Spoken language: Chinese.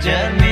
见你